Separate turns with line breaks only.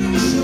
you